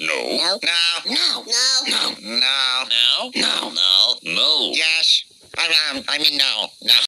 No. No. No. No. No. No. No. No. No. No. Yes. I, um, I mean, no. No.